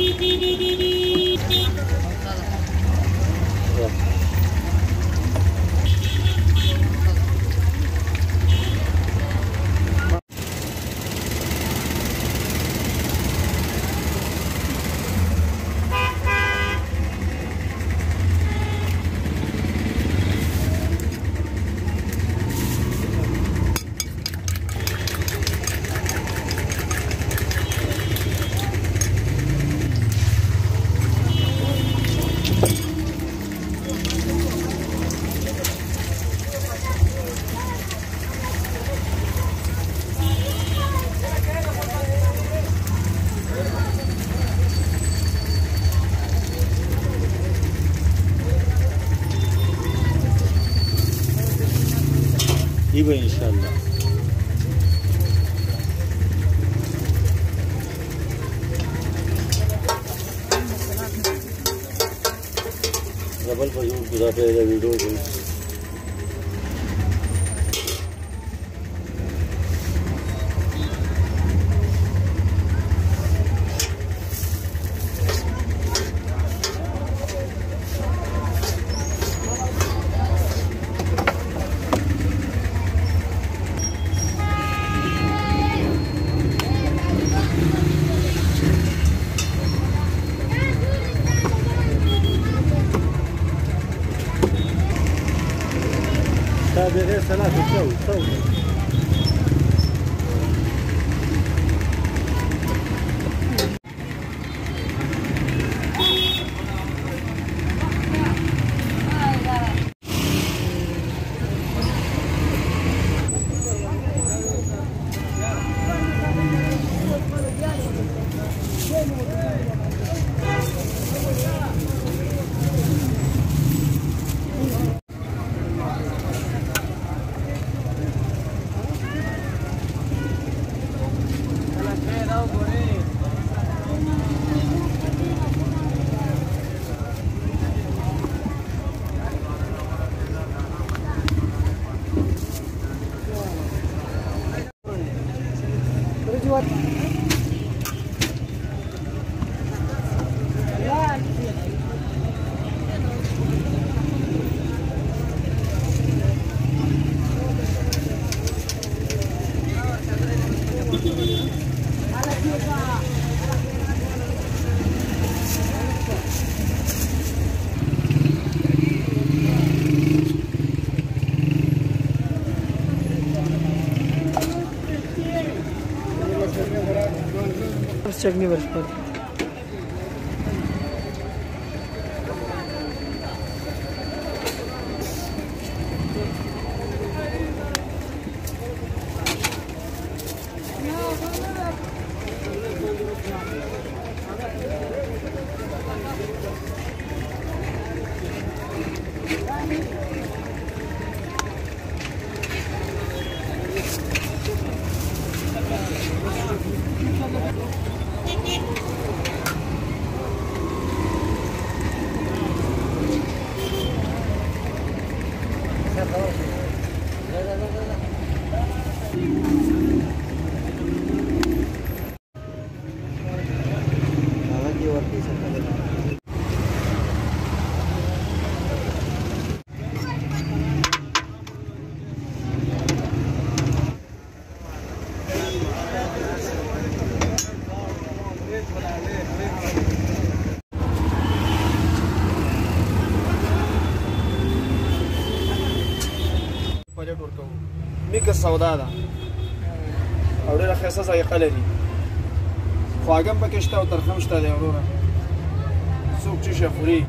リリリリリリ يبقى ان شاء الله डबल फजूल खुदा पे वीडियो Thank you. चटनी बर्फ़ी میکس سودا ده. او ډېره ښایسته ذایقه لري. خواږه هم پکې شته او ترخه هم شته دی وروره څوک چې شي خوري